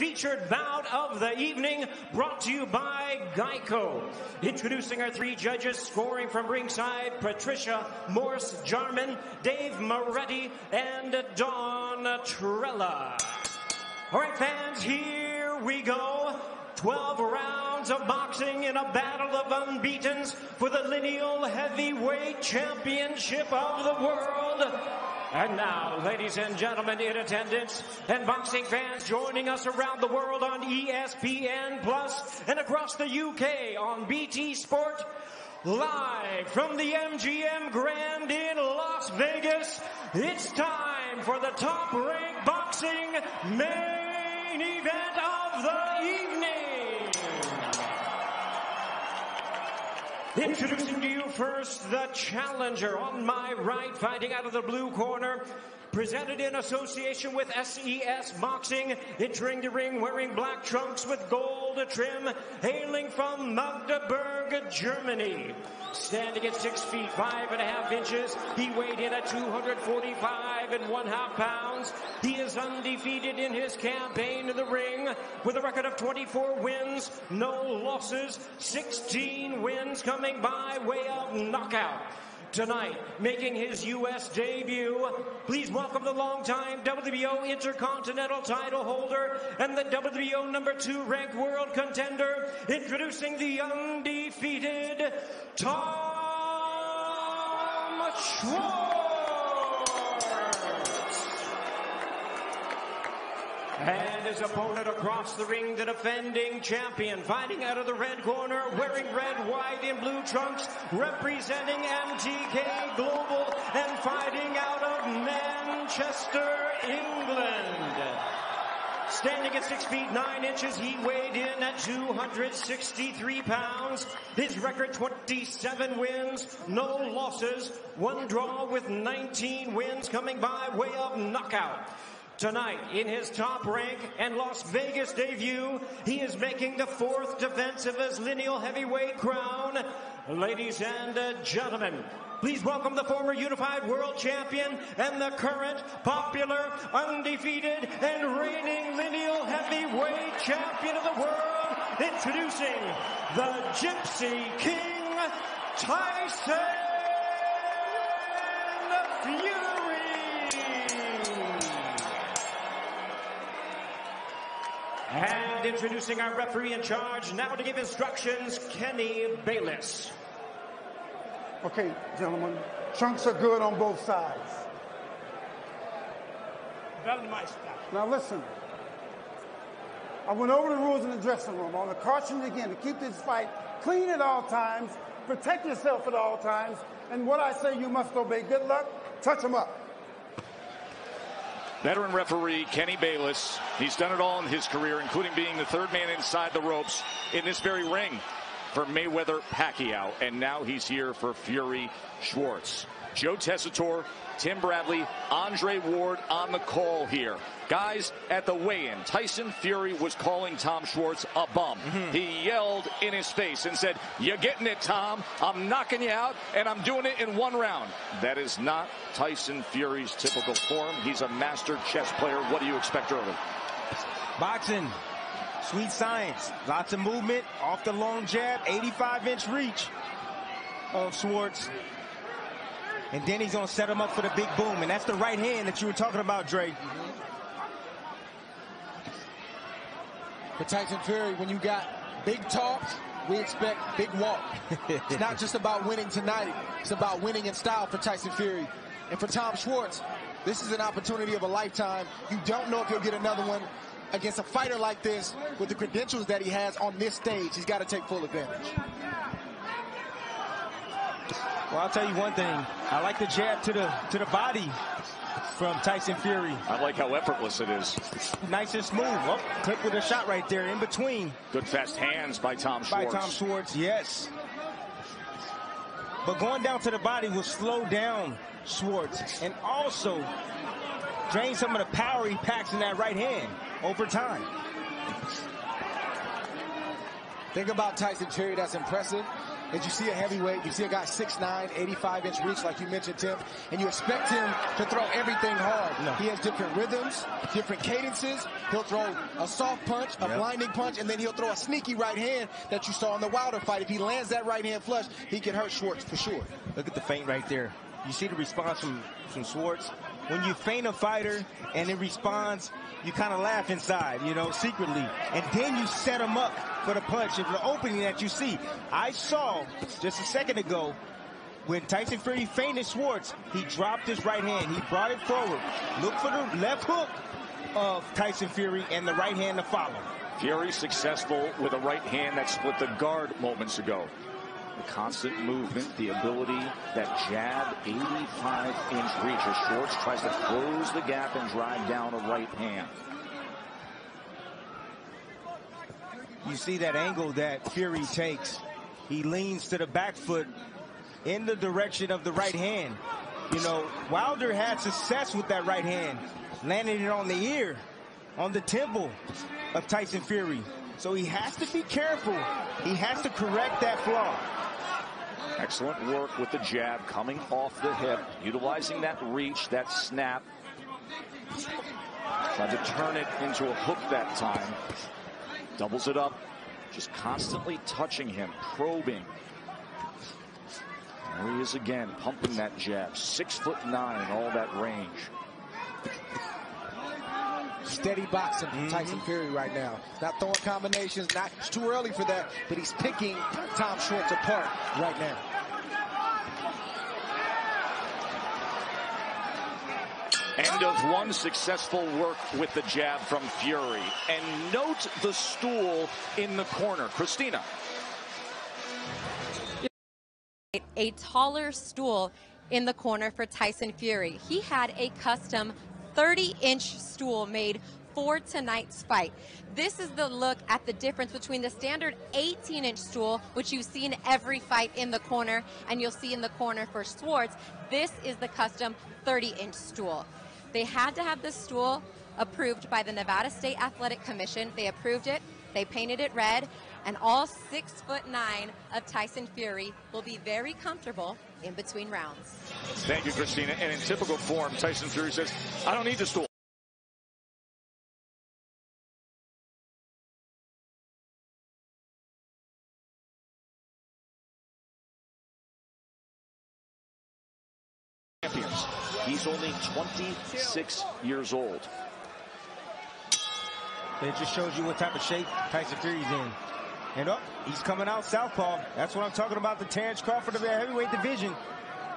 featured bout of the evening brought to you by Geico. Introducing our three judges scoring from ringside, Patricia Morse Jarman, Dave Moretti, and Don Trella. All right, fans, here we go. 12 rounds of boxing in a battle of unbeatens for the lineal heavyweight championship of the world. And now, ladies and gentlemen in attendance and boxing fans joining us around the world on ESPN Plus and across the UK on BT Sport, live from the MGM Grand in Las Vegas, it's time for the top ranked boxing main event of the evening. Introducing to you first the challenger on my right, fighting out of the blue corner. Presented in association with SES Boxing, entering the ring wearing black trunks with gold trim, hailing from Magdeburg, Germany. Standing at six feet, five and a half inches, he weighed in at 245 and one half pounds. He is undefeated in his campaign in the ring with a record of 24 wins, no losses, 16 wins coming by way of knockout tonight, making his U.S. debut. Please welcome the longtime WBO Intercontinental title holder and the WBO number two ranked world contender, introducing the undefeated Tom Schwarz. And his opponent across the ring, the defending champion, fighting out of the red corner, wearing red, white, and blue trunks, representing MTK Global, and fighting out of Manchester, England. Standing at six feet nine inches, he weighed in at 263 pounds. His record 27 wins, no losses, one draw with 19 wins coming by way of knockout. Tonight, in his top rank and Las Vegas debut, he is making the fourth defense of his lineal heavyweight crown. Ladies and gentlemen, please welcome the former unified world champion and the current popular, undefeated, and reigning lineal heavyweight champion of the world, introducing the Gypsy King, Tyson Fury. And introducing our referee in charge now to give instructions, Kenny Bayless. Okay, gentlemen, chunks are good on both sides. Now listen, I went over the rules in the dressing room. I want to caution you again to keep this fight clean at all times, protect yourself at all times, and what I say you must obey. Good luck, touch them up. Veteran referee Kenny Bayless. He's done it all in his career, including being the third man inside the ropes in this very ring for Mayweather Pacquiao. And now he's here for Fury Schwarz. Joe Tessitore, Tim Bradley, Andre Ward on the call here. Guys, at the weigh-in, Tyson Fury was calling Tom Schwarz a bum. Mm-hmm. He yelled in his face and said, you're getting it, Tom. I'm knocking you out, and I'm doing it in one round. That is not Tyson Fury's typical form. He's a master chess player. What do you expect early? Boxing. Sweet science. Lots of movement. Off the long jab. 85-inch reach of Schwarz. And then he's going to set him up for the big boom. And that's the right hand that you were talking about, Dre. For Tyson Fury, when you got big talk, we expect big walk. it's not just about winning tonight. It's about winning in style for Tyson Fury. And for Tom Schwarz, this is an opportunity of a lifetime. You don't know if you'll get another one against a fighter like this with the credentials that he has on this stage. He's got to take full advantage. Well, I'll tell you one thing. I like the jab to the to the body from Tyson Fury. I like how effortless it is. Nice and smooth. Oh, clip with a shot right there in between. Good fast hands by Tom Schwarz. By Tom Schwarz, yes. But going down to the body will slow down Schwarz and also drain some of the power he packs in that right hand over time. Think about Tyson Fury, that's impressive. is you see a heavyweight, you see a guy 6'9", 85 inch reach like you mentioned, Tim, and you expect him to throw everything hard. No. He has different rhythms, different cadences. He'll throw a soft punch, a yep. blinding punch, and then he'll throw a sneaky right hand that you saw in the Wilder fight. If he lands that right hand flush, he can hurt Schwarz for sure. Look at the feint right there. You see the response from, from Schwarz? When you feint a fighter and it responds, you kind of laugh inside, you know, secretly. And then you set him up for the punch and the opening that you see. I saw just a second ago when Tyson Fury feinted Schwarz, he dropped his right hand. He brought it forward. Look for the left hook of Tyson Fury and the right hand to follow. Fury successful with a right hand that split the guard moments ago. The constant movement, the ability, that jab, 85-inch reach as Schwarz tries to close the gap and drive down a right hand. You see that angle that Fury takes. He leans to the back foot in the direction of the right hand. You know, Wilder had success with that right hand, landing it on the ear, on the temple of Tyson Fury. So he has to be careful. He has to correct that flaw. Excellent work with the jab coming off the hip, utilizing that reach, that snap. Tried to turn it into a hook that time. Doubles it up, just constantly touching him, probing. There he is again, pumping that jab. Six foot nine, all that range. Steady boxing from mm -hmm. Tyson Fury right now. Not throwing combinations, not it's too early for that, but he's picking Tom Schwarz apart right now. End of one successful work with the jab from Fury. And note the stool in the corner. Christina. A taller stool in the corner for Tyson Fury. He had a custom 30-inch stool made for tonight's fight. This is the look at the difference between the standard 18-inch stool, which you see in every fight in the corner, and you'll see in the corner for Schwarz. This is the custom 30-inch stool. They had to have this stool approved by the Nevada State Athletic Commission. They approved it. They painted it red, and all six foot nine of Tyson Fury will be very comfortable in between rounds. Thank you, Christina. And in typical form, Tyson Fury says, I don't need the stool. He's only 26 years old. It just shows you what type of shape Tyson Fury's in. And up, oh, he's coming out southpaw. That's what I'm talking about. The Terrence Crawford of the heavyweight division.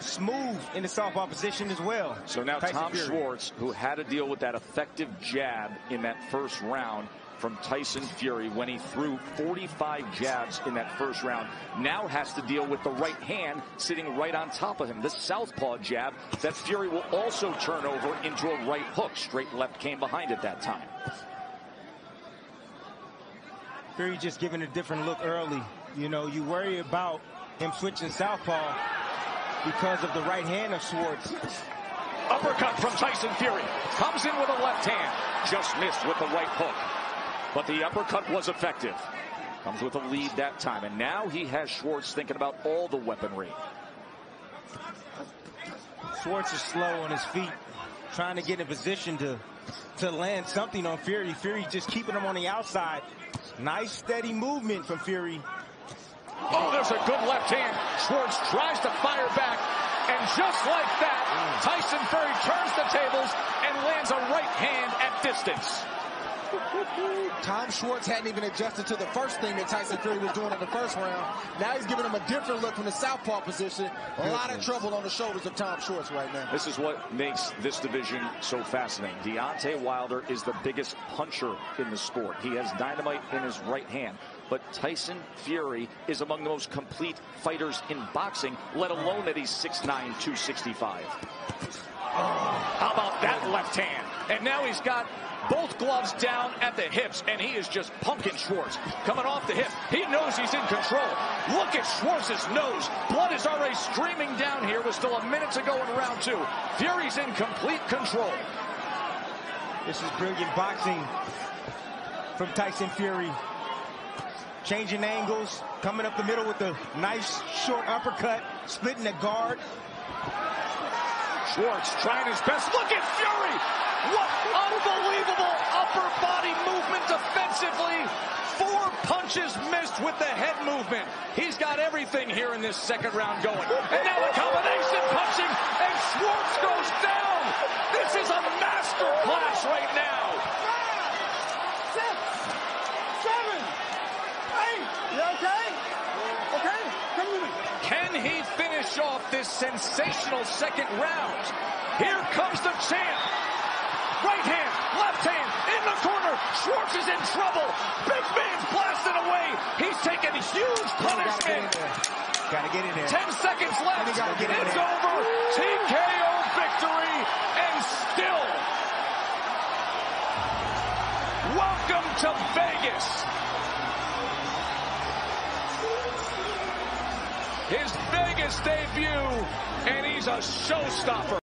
Smooth in the southpaw position as well. So now Tyson Tom Fury. Schwarz, who had to deal with that effective jab in that first round, from Tyson Fury when he threw 45 jabs in that first round. Now has to deal with the right hand sitting right on top of him. The southpaw jab that Fury will also turn over into a right hook. Straight left came behind at that time. Fury just giving a different look early. You know, you worry about him switching southpaw because of the right hand of Schwarz. Uppercut from Tyson Fury. Comes in with a left hand. Just missed with the right hook. But the uppercut was effective. Comes with a lead that time. And now he has Schwarz thinking about all the weaponry. Schwarz is slow on his feet, trying to get in position to, to land something on Fury. Fury just keeping him on the outside. Nice steady movement from Fury. Oh, there's a good left hand. Schwarz tries to fire back. And just like that, mm. Tyson Fury turns the tables and lands a right hand at distance. Tom Schwarz hadn't even adjusted to the first thing that Tyson Fury was doing in the first round. Now he's giving him a different look from the southpaw position. A lot of trouble on the shoulders of Tom Schwarz right now. This is what makes this division so fascinating. Deontay Wilder is the biggest puncher in the sport. He has dynamite in his right hand. But Tyson Fury is among the most complete fighters in boxing, let alone that he's 6'9", 265. How about that left hand? And now he's got both gloves down at the hips, and he is just pumpkin Schwarz. Coming off the hip. He knows he's in control. Look at Schwarz's nose. Blood is already streaming down here with still a minute to go in round two. Fury's in complete control. This is brilliant boxing from Tyson Fury. changing angles, coming up the middle with a nice short uppercut, splitting the guard. Schwarz trying his best. Look at Fury! What unbelievable upper body movement defensively. Four punches missed with the head movement. He's got everything here in this second round going. And now the combination punching, and Schwarz goes down. This is a master class right now. Six, seven, eight. You okay? Okay? Come to me. Can he finish off this sensational second round? Here comes the champ. Right hand, left hand, in the corner. Schwarz is in trouble. Big man's blasting away. He's taking a huge punishment. Gotta get in there. Ten seconds left. gotta get in It's over. TKO victory. And still, welcome to Vegas. His Vegas debut, and he's a showstopper.